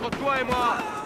我帅吗